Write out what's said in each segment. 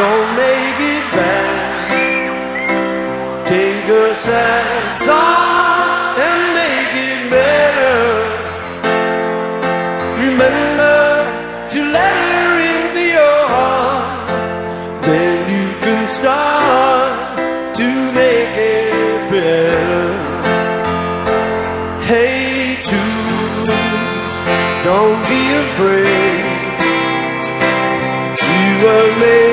don't make it bad. Take a sad song and make it better. Remember to let her into your heart, then you can start to make it better. Hey, Jude, don't be afraid. You were made.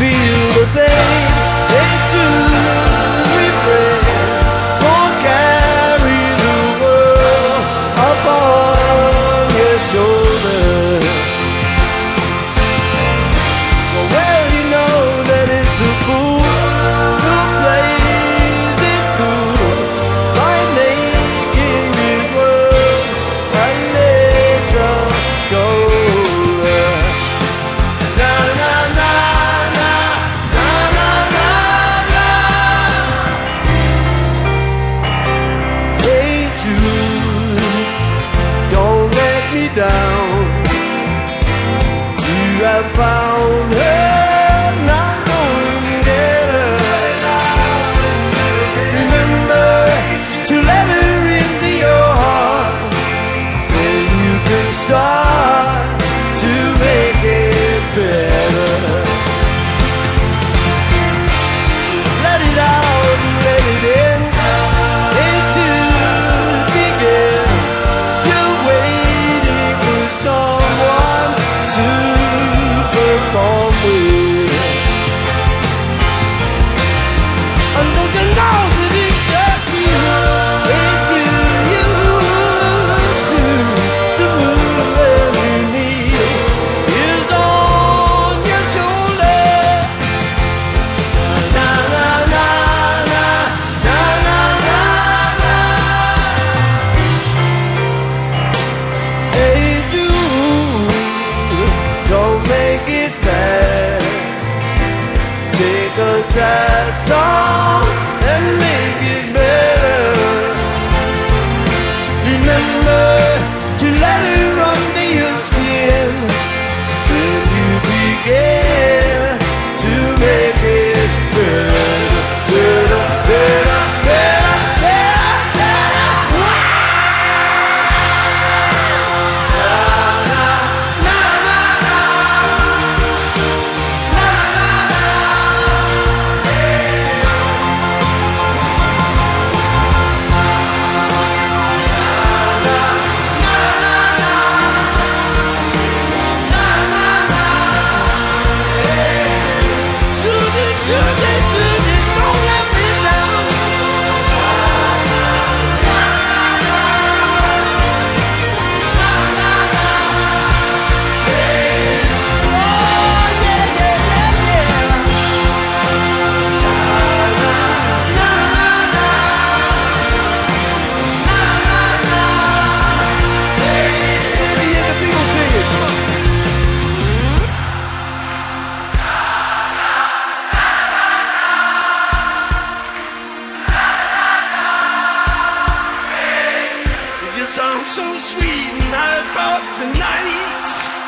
feel down. You have found. sound so sweet and I thought tonight.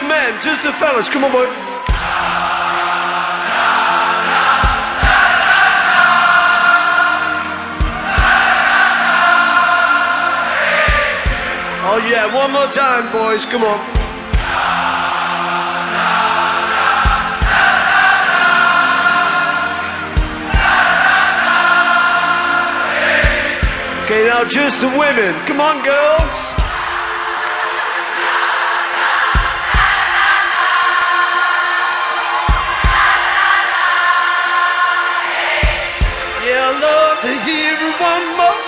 the men, just the fellas. Come on, boy. Oh yeah, one more time, boys. Come on. Okay, now just the women. Come on, girls. To hear one more